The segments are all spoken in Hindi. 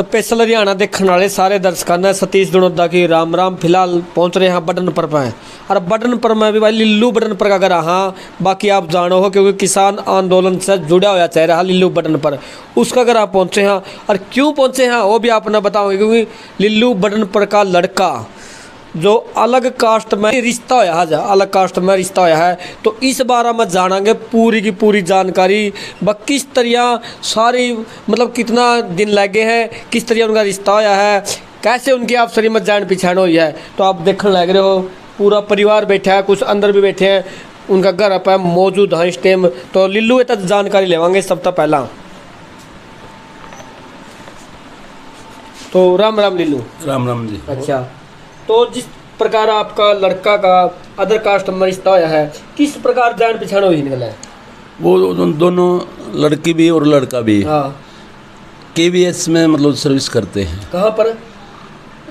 स्पेशल हरियाणा देखने वाले सारे दर्शकों ने सतीश दुणोदा की राम राम फ़िलहाल पहुँच रहे हैं बटन पर मैं और बटन पर मैं भी भाई लिल्लू बटन पर का अगर हाँ बाकी आप जानो हो क्योंकि किसान आंदोलन से जुड़ा हुआ चेहरा रहा लिल्लू बटन पर। उसका अगर आप पहुँचे हैं, और क्यों पहुँचे हैं, वो भी आप बताओगे, क्योंकि लिल्लू बटन पर का लड़का जो अलग कास्ट में रिश्ता होया है जा अलग कास्ट में रिश्ता होया है तो इस बारे में जानांगे पूरी की पूरी जानकारी। व किस तरह सारी मतलब कितना दिन लगे हैं किस तरह उनका रिश्ता होया है कैसे उनकी आप शरीर में जान पहचान हुई है तो आप देखने लग रहे। हो पूरा परिवार बैठा है कुछ अंदर भी बैठे हैं उनका घर आप मौजूद है इस टाइम तो लिल्लू तक जानकारी लेवांगे सब तो पहला। तो राम राम लिल्लू। राम राम जी। अच्छा। तो जिस प्रकार आपका लड़का का अदर कास्ट में रिश्ता होया है किस प्रकार जान पहचान हुई निकला है? वो दोनों लड़की भी और लड़का भी हाँ। के में मतलब सर्विस करते हैं। कहाँ पर?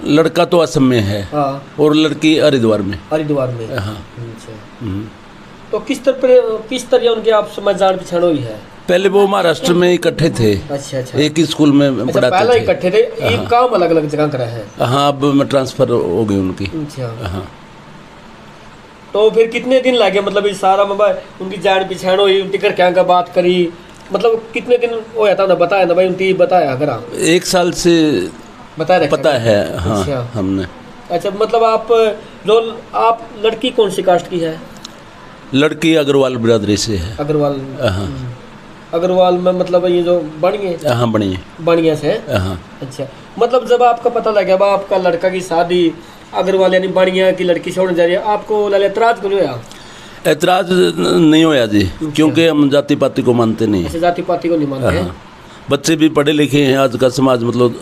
लड़का तो असम में है हाँ। और लड़की हरिद्वार में। हरिद्वार में। हाँ। अच्छा। हम्म। तो किस तरह किस तरह उनकी आप में जान पहचान हुई है? पहले वो महाराष्ट्र में इकट्ठे थे। अच्छा अच्छा। एक ही स्कूल में अच्छा पढ़ाते थे। इकट्ठे थे। एक काम अलग अलग जगह करा है। हाँ अब मैं ट्रांसफ़र हो गई उनकी। अच्छा। हाँ। तो फिर कितने दिन लगे मतलब इस सारा में भाई उनकी जान पहचान हुई उनकी घर क्या बात करी। मतलब कितने दिन होया था? उन्हें बताया ना भाई उनकी बताया घर एक साल से बताया पता है हाँ अच्छा। हमने। अच्छा मतलब आप जो आप लड़की कौन सी कास्ट की है? लड़की अग्रवाल बिरादरी से है। अग्रवाल। हाँ। अग्रवाल में मतलब ये जो बनिए हाँ बनी बनिया से? हाँ अच्छा मतलब जब आपका पता लगा बा आपका लड़का की शादी अग्रवाल यानी बनिया की लड़की से होने जा रही है आपको लाले एतराज़ क्यों होया? ऐतराज नहीं होया जी क्योंकि हम जाति पाति को मानते नहीं। ऐसे जाति पाति को नहीं मानते? हैं हाँ। बच्चे भी पढ़े लिखे हैं आज का समाज मतलब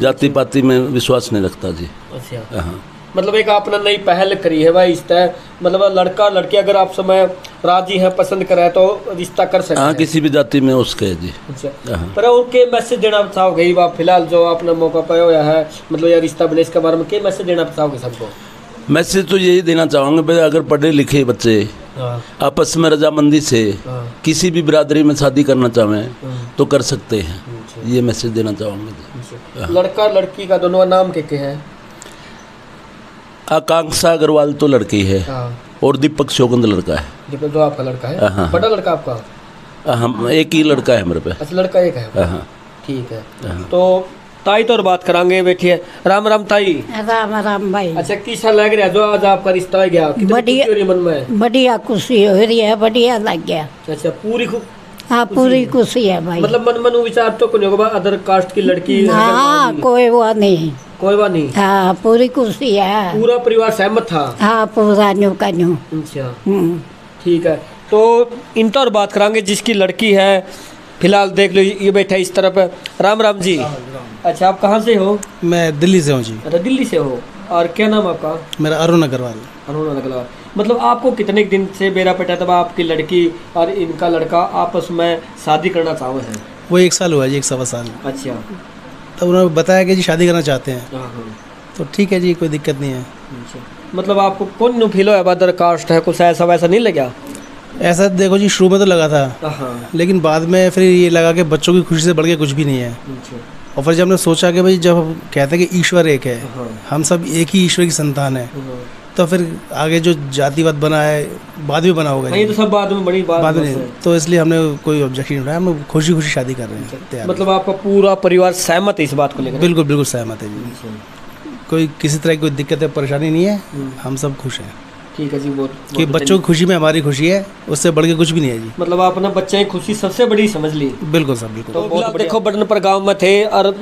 जाति पाति में विश्वास नहीं रखता जी। अच्छा। हाँ। मतलब एक आपने नई पहल करी है भाई इस तरह मतलब लड़का लड़की अगर आप समय राज़ी है पसंद करे तो रिश्ता कर सकते हाँ हैं। किसी भी जाति में उसके जी। अच्छा। हाँ। पर उनके मैसेज देना चाहोगे? ये बात फ़िलहाल जो आपने मौका पाया हुआ है मतलब यह रिश्ता बने इसके बारे में क्या मैसेज देना चाहोगे सबको? मैसेज तो यही देना चाहूँगा भाई अगर पढ़े लिखे बच्चे हाँ। आपस में रजामंदी से किसी भी बिरादरी में शादी करना चाहें तो कर सकते हैं। अच्छा, ये मैसेज देना चाहूँगा अच्छा। लड़का लड़की का दोनों नाम क्या क्या है? आकांक्षा अग्रवाल तो लड़की हाँ। और दीपक शोगंद लड़का है। जो जो आपका लड़का है? हाँ। बड़ा लड़का आपका? हम एक ही लड़का है मेरे पे। अच्छा लड़का एक है? हाँ ठीक है। तो ताई तो और बात करांगे बैठिए। राम राम ताई। राम राम भाई। अच्छा किसा लग रहा है? जो आज आपका रिश्ता हो गया बढ़िया। खुशी हो है मन में? बढ़िया खुशी हो रही है बढ़िया लग गया। अच्छा पूरी खु- हाँ पूरी खुशी है भाई। मतलब मन मन विचार तो कोई होगा अदर कास्ट की लड़की हाँ कोई वो नहीं। कोई बात नहीं। हाँ पूरी कुर्सी है। पूरा परिवार सहमत था? हाँ पूरा न्यू का न्यू। अच्छा। हम्म। ठीक है। तो इन तो और बात करांगे जिसकी लड़की है फ़िलहाल देख लो ये बैठा है इस तरफ़। राम राम जी। अच्छा आप कहाँ से हो? मैं दिल्ली से हूँ जी। अच्छा दिल्ली से हो। और क्या नाम आपका? मेरा अरुण अग्रवाल। अरुण अगला मतलब आपको कितने दिन से बेरा पेटा था आपकी लड़की और इनका लड़का आपस में शादी करना चाहो है? वो एक साल हुआ जी एक सवा साल। अच्छा। तब उन्होंने बताया कि जी शादी करना चाहते हैं। हाँ हाँ। तो ठीक है जी कोई दिक्कत नहीं है। अच्छा। मतलब आपको कौन नु फील है बदर कास्ट है कुछ ऐसा वैसा नहीं लगा? ऐसा देखो जी शुरू में तो लगा था। हाँ लेकिन बाद में फिर ये लगा कि बच्चों की खुशी से बढ़ के कुछ भी नहीं है। अच्छा। और फिर जब हमने सोचा कि भाई जब हम कहते हैं कि ईश्वर एक है हम सब एक ही ईश्वर की संतान हाँ। तो फिर आगे जो जातिवाद बना है बाद में बना होगा हाँ, ये जी। तो सब बाद में बड़ी बात बाद में नहीं। है। तो इसलिए हमने कोई ऑब्जेक्शन नहीं उठाया हम खुशी खुशी शादी कर रहे हैं तैयार मतलब आपका पूरा परिवार सहमत है इस बात को लेकर? बिल्कुल बिल्कुल सहमत है जी। कोई किसी तरह की कोई दिक्कत है परेशानी नहीं है हम सब खुश हैं। ठीक है जी बहुत कि बच्चों की खुशी में हमारी खुशी है उससे बढ़ के कुछ भी नहीं है जी। मतलब आपने बच्चे की खुशी सबसे बड़ी समझ ली। बिल्कुल सब बिल्कुल। तो बहुत देखो बटन पर गाँव में थे और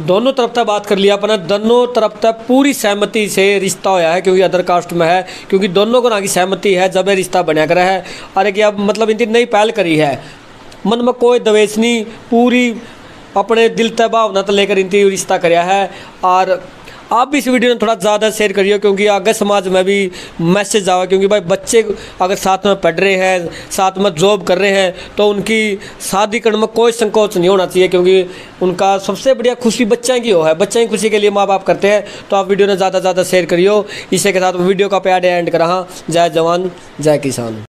दोनों तरफ़ तक बात कर लिया अपने दोनों तरफ़ तक पूरी सहमति से रिश्ता होया है क्योंकि अदर कास्ट में है, क्योंकि दोनों को ना की सहमति है, जब रिश्ता बनया करा है। अरे कि अब मतलब इनकी नई पहल करी है। मन में कोई दवेश नहीं, पूरी अपने दिल भावना तो लेकर इनकी रिश्ता कराया है। और आप भी इस वीडियो में थोड़ा ज़्यादा शेयर करिए क्योंकि आगे समाज में भी मैसेज आवा, क्योंकि भाई बच्चे अगर साथ में पढ़ रहे हैं, साथ में जॉब कर रहे हैं तो उनकी शादी करने में कोई संकोच नहीं होना चाहिए, क्योंकि उनका सबसे बढ़िया खुशी बच्चा की हो है। बच्चे की खुशी के लिए माँ बाप करते हैं तो आप वीडियो ने ज़्यादा से ज़्यादा शेयर करियो। इसी के साथ वीडियो का प्यार एंड करा जय जवान, जय किसान।